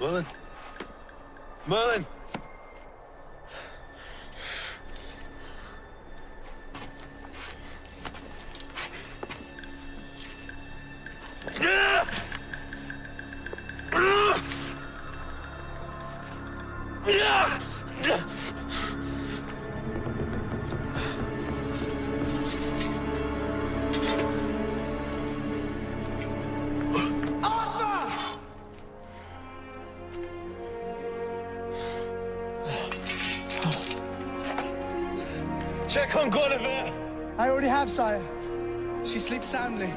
Merlin! Check on Guinevere! I already have, sire. She sleeps soundly.